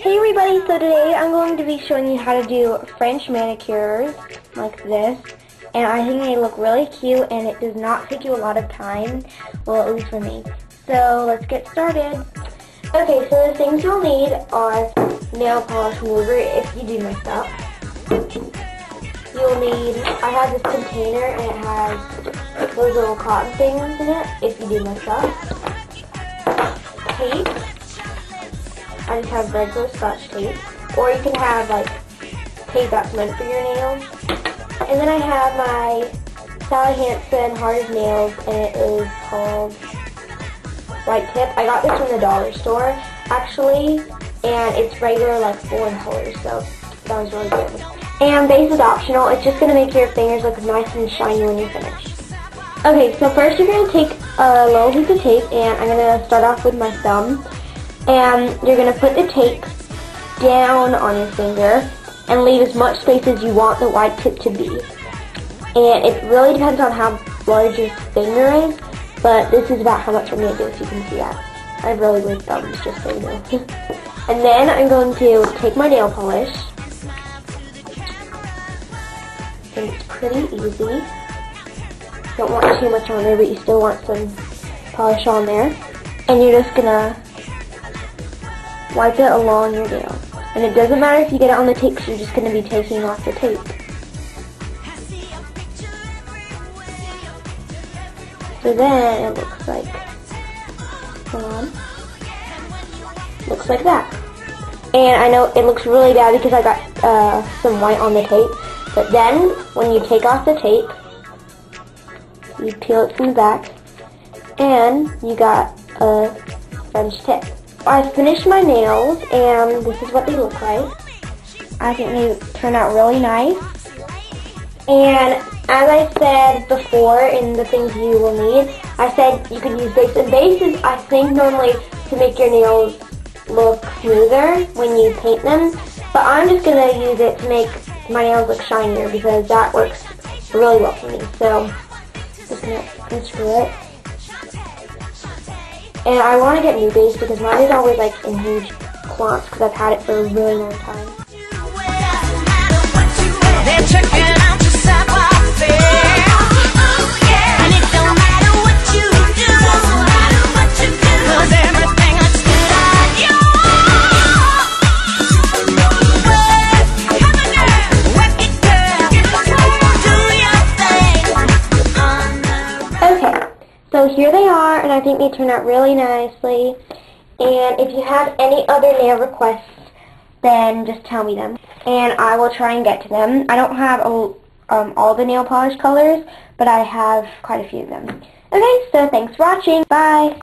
Hey everybody, so today I'm going to be showing you how to do French manicures like this. And I think they look really cute and it does not take you a lot of time, well at least for me. So let's get started. Okay, so the things you'll need are nail polish remover if you do mess up. You'll need, I have this container and it has those little cotton things in it if you do mess up. Tape I just have regular scotch tape. Or you can have like tape that's meant for your nails. And then I have my Sally Hansen Hard as Nails and it is called White Tip. I got this from the dollar store actually and it's regular like four colors so that was really good. And base is optional. It's just going to make your fingers look nice and shiny when you're finished. Okay, so first you're going to take a little piece of tape and I'm going to start off with my thumb and you're going to put the tape down on your finger and leave as much space as you want the white tip to be. And it really depends on how large your finger is, but this is about how much I'm going to do, if you can see that. I have really weird thumbs, just so you know. and then I'm going to take my nail polish, and it's pretty easy. Don't want too much on there, but you still want some polish on there. And you're just going to wipe it along your nail. And it doesn't matter if you get it on the tape, you're just going to be taking off the tape. So then it looks like, hold on, looks like that. And I know it looks really bad because I got uh, some white on the tape, but then when you take off the tape, you peel it from the back, and you got a French tip. I finished my nails and this is what they look like. I think they turn out really nice. And as I said before in the things you will need, I said you could use base. And bases, I think, normally to make your nails look smoother when you paint them. But I'm just going to use it to make my nails look shinier because that works really well for me. So, just going to unscrew it. And I want to get new base because mine is always like in huge clumps because I've had it for a really long time. So here they are, and I think they turn out really nicely. And if you have any other nail requests, then just tell me them. And I will try and get to them. I don't have a, um, all the nail polish colors, but I have quite a few of them. Okay, so thanks for watching. Bye!